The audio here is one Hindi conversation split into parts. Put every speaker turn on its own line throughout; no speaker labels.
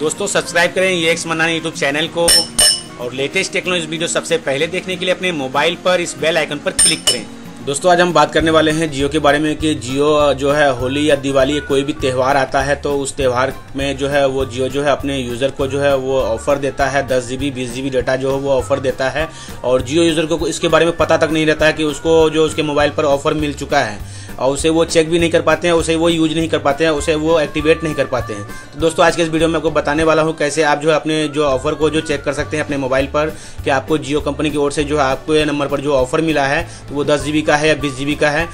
दोस्तों सब्सक्राइब करें ये एक्स मनानी यूट्यूब चैनल को और लेटेस्ट टेक्नोलॉजी वीडियो सबसे पहले देखने के लिए अपने मोबाइल पर इस बेल आइकन पर क्लिक करें। दोस्तों, आज हम बात करने वाले हैं जियो के बारे में कि जियो जो है होली या दिवाली कोई भी त्यौहार आता है तो उस त्यौहार में जो है वो जियो जो है अपने यूज़र को जो है वो ऑफ़र देता है, दस जी बी बीस जी बी डाटा जो है वो ऑफ़र देता है। और जियो यूज़र को इसके बारे में पता तक नहीं रहता है कि उसको, जो उसके मोबाइल पर ऑफ़र मिल चुका है। और उसे वो चेक भी नहीं कर पाते हैं, उसे वो यूज़ नहीं कर पाते हैं, उसे वो एक्टिवेट नहीं कर पाते हैं। तो दोस्तों, आज के इस वीडियो में आपको बताने वाला हूँ कैसे आप जो है अपने जो ऑफ़र को जो चेक कर सकते हैं अपने मोबाइल पर कि आपको जियो कंपनी की ओर से जो है आपको ये नंबर पर जो ऑफ़र मिला है तो वो दस का है या बीस का है,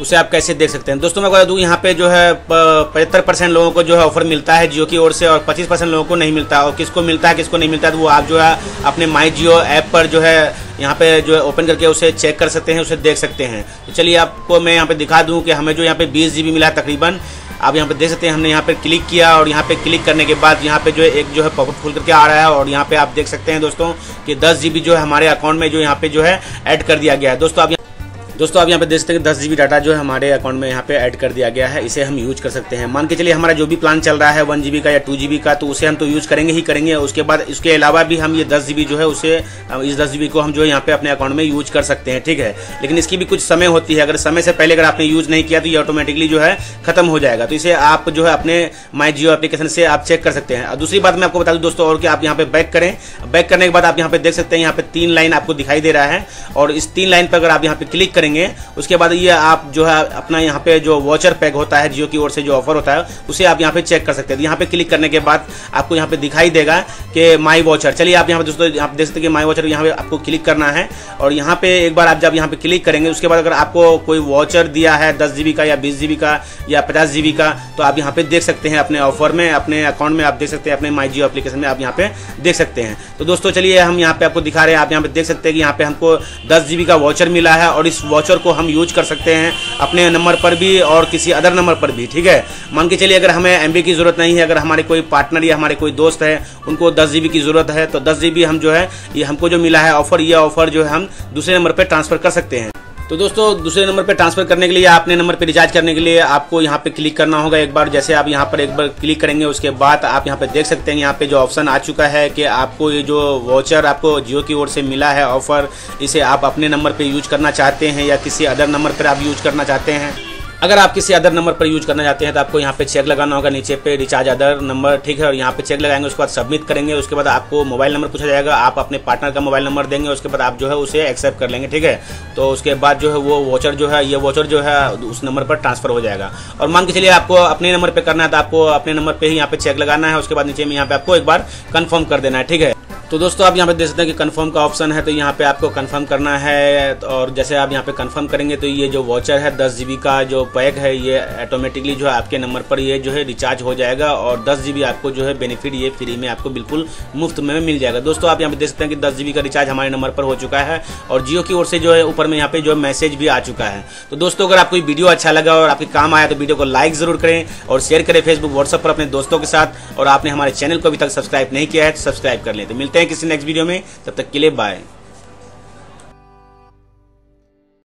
उसे आप कैसे देख सकते हैं। दोस्तों, मैं बता दूँ, यहाँ पे जो है पचहत्तर परसेंट लोगों को जो है ऑफ़र मिलता है जियो की ओर से और पच्चीस परसेंट लोगों को नहीं मिलता। और किसको मिलता है, किसको नहीं मिलता है तो वो आप जो है अपने माई जियो ऐप पर जो है यहाँ पे जो है ओपन करके उसे चेक कर सकते हैं, उसे देख सकते हैं। तो चलिए आपको मैं यहाँ पे दिखा दूँ कि हमें जो यहाँ पे बीस जी मिला तकरीबन, आप यहाँ पे देख सकते हैं, हमने यहाँ पे क्लिक किया और यहाँ पे क्लिक करने के बाद यहाँ पे जो है एक जो है पॉपअप खुल करके आ रहा है और यहाँ पे आप देख सकते हैं दोस्तों कि दस जी जो है हमारे अकाउंट में जो यहाँ पे जो है ऐड कर दिया गया है। दोस्तों, आप दोस्तों, आप यहाँ पे देख सकते हैं दस जी डाटा जो है हमारे अकाउंट में यहाँ पे ऐड कर दिया गया है। इसे हम यूज़ कर सकते हैं। मान के चलिए, हमारा जो भी प्लान चल रहा है वन जी का या टू जी का तो उसे हम तो यूज़ करेंगे ही करेंगे। उसके बाद इसके अलावा भी हम ये दस जी जो है, उसे इस दस जी को हम जो है यहाँ पे अपने अकाउंट में यूज़ कर सकते हैं, ठीक है? लेकिन इसकी भी कुछ समय होती है। अगर समय से पहले अगर आपने यूज़ नहीं किया तो ये ऑटोमेटिकली जो है खत्म हो जाएगा। तो इसे आप जो है अपने माई जियो एप्लीकेशन से आप चेक कर सकते हैं। और दूसरी बात मैं आपको बता दूँ दोस्तों, और कि आप यहाँ पे बैक करें। बैक करने के बाद आप यहाँ पे देख सकते हैं, यहाँ पे तीन लाइन आपको दिखाई दे रहा है। और इस तीन लाइन पर अगर आप यहाँ पे क्लिक करेंगे उसके बाद ये आप जो है अपना यहाँ पे जो वॉचर पैक होता है जियो की ओर से जो ऑफ़र होता है उसे आप यहाँ पे चेक कर सकते हैं यहाँ पे क्लिक करने के बाद आपको यहाँ पे दिखाई देगा कि माई वॉचर चलिए आप यहाँ पे दोस्तों आप देख सकते हैं कि माई वॉचर यहाँ पे आपको क्लिक करना है और यहाँ पे एक बार आप जब यहाँ पे क्लिक करेंगे उसके बाद अगर आपको कोई वॉचर दिया है दस जीबी का या बीस जीबी का या पचास जीबी का तो आप यहाँ पे देख सकते हैं अपने ऑफ़र में अपने अकाउंट में आप देख सकते हैं अपने माई जियो एप्लीकेशन में आप यहाँ पे देख सकते हैं तो दोस्तों चलिए हम यहाँ पे आपको दिखा रहे हैं आप यहाँ पे देख सकते हैं कि यहाँ पे हमको दस का वॉचर मिला है और इस वॉचर को हम यूज़ कर सकते हैं अपने नंबर पर भी और किसी अदर नंबर पर भी, ठीक है? मान के चलिए, अगर हमें एमबी की ज़रूरत नहीं है, अगर हमारे कोई पार्टनर या हमारे कोई दोस्त है, उनको दस जीबी की ज़रूरत है तो दस जीबी हम जो है, ये हमको जो मिला है ऑफ़र ये ऑफ़र जो है हम दूसरे नंबर पर ट्रांसफ़र कर सकते हैं। तो दोस्तों, दूसरे नंबर पर ट्रांसफ़र करने के लिए अपने नंबर पर रिचार्ज करने के लिए आपको यहाँ पे क्लिक करना होगा एक बार। जैसे आप यहाँ पर एक बार क्लिक करेंगे, उसके बाद आप यहाँ पे देख सकते हैं यहाँ पे जो ऑप्शन आ चुका है कि आपको ये जो वाउचर आपको जियो की ओर से मिला है ऑफ़र इसे आप अपने नंबर पर यूज़ करना चाहते हैं या किसी अदर नंबर पर आप यूज़ करना चाहते हैं। अगर आप किसी अदर नंबर पर यूज़ करना चाहते हैं तो आपको यहाँ पे चेक लगाना होगा, नीचे पे रिचार्ज अदर नंबर ठीक है? और यहाँ पे चेक लगाएँगे, उसके बाद सबमिट करेंगे, उसके बाद आपको मोबाइल नंबर पूछा जाएगा, आप अपने पार्टनर का मोबाइल नंबर देंगे, उसके बाद आप जो है उसे एक्सेप्ट कर लेंगे, ठीक है? तो उसके बाद जो है वो वॉचर जो है, ये वॉचर जो है, उस नंबर पर ट्रांसफ़र हो जाएगा। और मान के चलिए आपको अपने नंबर पर करना है तो आपको अपने नंबर पर ही यहाँ पे चेक लगाना है, उसके बाद नीचे में यहाँ पे आपको एक बार कन्फर्म कर देना है, ठीक है? तो दोस्तों, आप यहाँ पे देख सकते हैं कि कंफर्म का ऑप्शन है तो यहाँ पे आपको कंफर्म करना है, और जैसे आप यहाँ पे कंफर्म करेंगे तो ये जो वॉचर है, दस जी का जो पैक है, ये ऑटोमेटिकली जो है आपके नंबर पर ये जो है रिचार्ज हो जाएगा, और दस जी आपको जो है बेनिफिट ये फ्री में आपको बिल्कुल मुफ़्त में मिल जाएगा। दोस्तों, आप यहाँ पे देख सकते हैं कि दस का रिचार्ज हमारे नंबर पर हो चुका है, और जियो की ओर से जो है ऊपर में यहाँ पे जो मैसेज भी आ चुका है। तो दोस्तों, अगर आपको वीडियो अच्छा लगा और आपके काम आया तो वीडियो को लाइक ज़रूर करें, और शेयर करें फेसबुक व्हाट्सअप पर अपने दोस्तों के साथ, और आपने हमारे चैनल को अभी तक सब्सक्राइब नहीं किया है तो सब्सक्राइब कर लें। तो मिलते हैं किसी नेक्स्ट वीडियो में। तब तक के लिए बाय